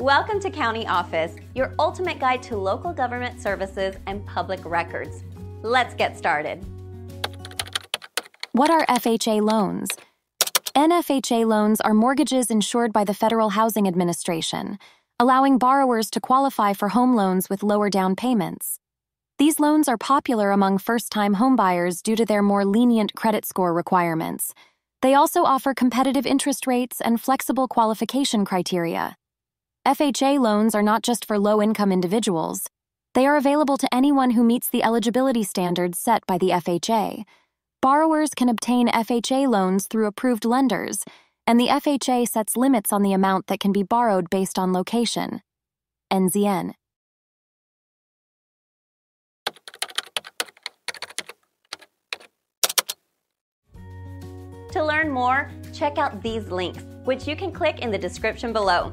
Welcome to County Office, your ultimate guide to local government services and public records. Let's get started. What are FHA loans? NFHA loans are mortgages insured by the Federal Housing Administration, allowing borrowers to qualify for home loans with lower down payments. These loans are popular among first time homebuyers due to their more lenient credit score requirements. They also offer competitive interest rates and flexible qualification criteria. FHA loans are not just for low income individuals, they are available to anyone who meets the eligibility standards set by the FHA. Borrowers can obtain FHA loans through approved lenders, and the FHA sets limits on the amount that can be borrowed based on location. NZN. To learn more, check out these links, which you can click in the description below.